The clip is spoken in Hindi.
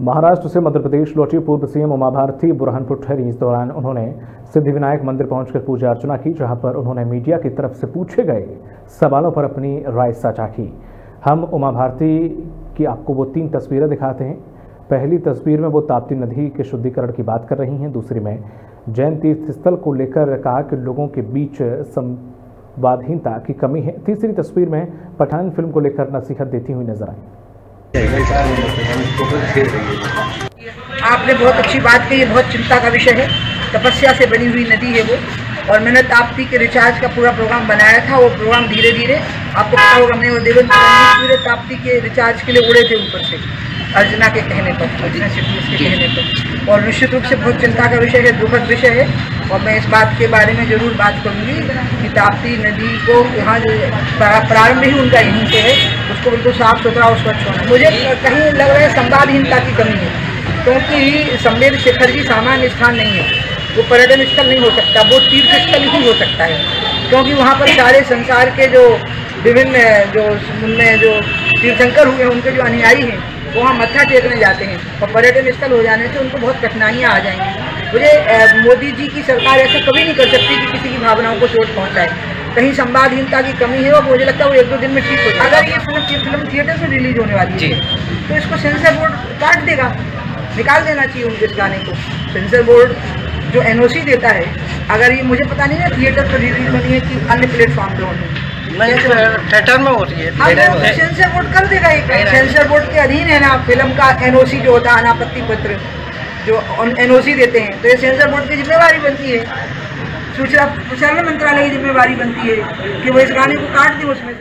महाराष्ट्र से मध्य प्रदेश लौटी पूर्व सीएम उमा भारती बुरहानपुर ठहरी। इस दौरान उन्होंने सिद्धिविनायक मंदिर पहुंचकर पूजा अर्चना की, जहाँ पर उन्होंने मीडिया की तरफ़ से पूछे गए सवालों पर अपनी राय साझा की। हम उमा भारती की आपको वो तीन तस्वीरें दिखाते हैं। पहली तस्वीर में वो ताप्ती नदी के शुद्धिकरण की बात कर रही हैं, दूसरी में जैन तीर्थ स्थल को लेकर कहा कि लोगों के बीच संवादहीनता की कमी है। तीसरी तस्वीर में पठान फ़िल्म को लेकर नसीहत देती हुई नज़र आई। आपने बहुत अच्छी बात कही बहुत चिंता का विषय है। तपस्या से बनी हुई नदी है वो। और मैंने ताप्ती के रिचार्ज का पूरा प्रोग्राम बनाया था वो प्रोग्राम धीरे धीरे आपको पता होगा हमने वो देवेंद्र पूरे ताप्ती के रिचार्ज के लिए उड़े थे ऊपर से अर्जना के कहने पर अर्जना सिटीज़ के कहने पर। और निश्चित रूप से बहुत चिंता का विषय है दुखद विषय है। और मैं इस बात के बारे में ज़रूर बात करूँगी कि ताप्ती नदी को यहाँ जो प्रारंभ ही उनका यहीं से है। उसको बिल्कुल साफ़ सुथरा और स्वच्छ होना मुझे कहीं लग रहा है संवादहीनता की कमी है, क्योंकि सम्मेद शिखर जी सामान्य स्थान नहीं है। वो पर्यटन स्थल नहीं हो सकता, वो तीर्थ स्थल ही हो सकता है। क्योंकि वहाँ पर सारे संसार के जो विभिन्न जो उनमें जो तीर्थंकर हुए हैं, उनके जो अनुयायी हैं, वो वहाँ मत्था टेकने जाते हैं। और पर्यटन स्थल हो जाने से उनको बहुत कठिनाइयाँ आ जाएँगी। मुझे मोदी जी की सरकार ऐसा कभी नहीं कर सकती कि किसी की भावनाओं को चोट पहुँचाए। कहीं संवादहीनता की कमी है और मुझे लगता है वो एक दो दिन में ठीक हो जाए अगर ये फ़िल्म फ़िल्म थिएटर से रिलीज़ होने वाली है तो इसको सेंसर बोर्ड काट देगा। निकाल देना चाहिए उनके इस गाने को। सेंसर बोर्ड जो एनओसी देता है अगर ये मुझे पता नहीं है थिएटर पर रिलीज़ होनी है कि अन्य प्लेटफॉर्म पे होनी है। थिएटर में हो। रही है सेंसर बोर्ड कर देगा एक। सेंसर बोर्ड के अधीन है ना फ़िल्म का एनओसी जो होता है अनापत्ति पत्र जो एनओसी देते हैं। तो ये सेंसर बोर्ड की जिम्मेवारी बनती है। सूचना प्रसारण मंत्रालय की जिम्मेवारी बनती है कि वो इस गाने को काट दें उसमें से।